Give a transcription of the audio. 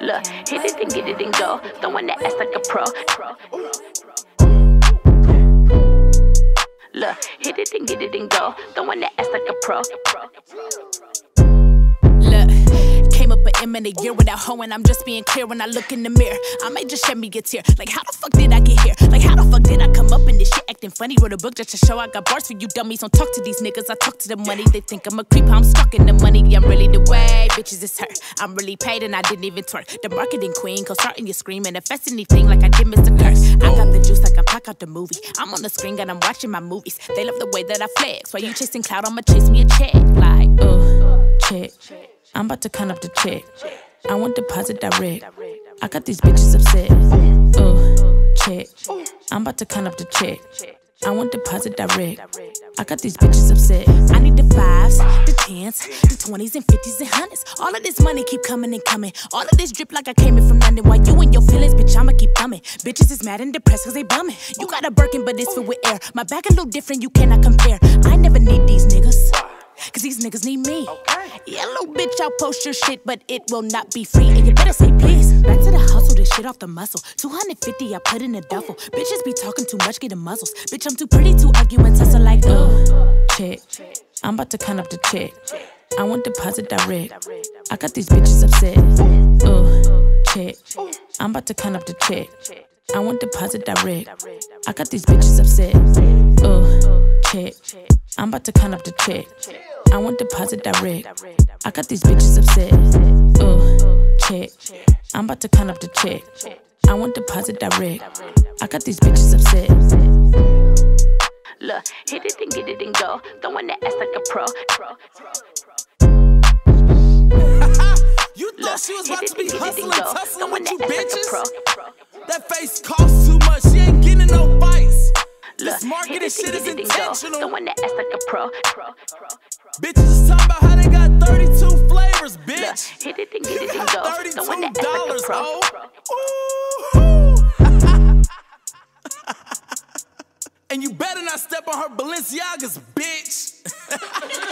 Look, hit it and get it and go. Throwing that ass like a pro. Look, hit it and get it and go. Throwing that ass like a pro. Look, came up an M in a year without hoeing. I'm just being clear when I look in the mirror. I might just shed me a tear. Like, how the fuck did I get here? Acting funny? Wrote a book just to show I got bars for you dummies. Don't talk to these niggas. I talk to the money. They think I'm a creep. I'm stuck in the money. I'm really the way. Bitches, it's her. I'm really paid and I didn't even twerk. The marketing queen, cause starting you screaming. If that's anything like I did Mr. Curse. I got the juice like I'm pack out the movie. I'm on the screen and I'm watching my movies. They love the way that I flex. While you chasing cloud, I'ma chase me a check. Like, uh, check. I'm about to count up the check. I want deposit direct. I got these bitches upset. Uh, check. I'm about to count up the check. I want deposit direct. I got these bitches upset. I need the fives, the tens, the twenties and fifties and hundreds. All of this money keep coming and coming. All of this drip like I came in from London. While you and your feelings, bitch, I'ma keep thumbing. Bitches is mad and depressed cause they bumming. You got a Birkin, but it's filled with air. My back a little different, you cannot compare. I never need these niggas. Cause these niggas need me. Yeah, little bitch, I'll post your shit, but it will not be free. And you better say please. Back to the hustle, this shit off the muscle. 250, I put in a duffel. Bitches be talking too much, getting muzzles. Bitch, I'm too pretty to argue and tussle like, uh, check. I'm about to count up the check. I want deposit direct. I got these bitches upset. Uh, check. I'm about to count up the check. I want deposit direct. I got these bitches upset. Uh, check. I'm about to count up the check. I want to deposit direct. I got these bitches upset. Uh, check. I'm about to count up the check. I want deposit direct. I got these bitches upset. Look, hit it and get it and go. Throwing that ass like a pro. you thought Look, she was about to be and get it hustling, tussling with you that ass like a pro. bitches? That face costs too much. She ain't getting no fights. Look, This marketing hit it shit and is get it and go. intentional. Throwing that ass like a pro. Bitches is talking about how they got 32 flavors, Look, bitch. hit it and get it and go. Throwing that ass like $32, pro. Ooh. and you better not step on her Balenciagas, bitch.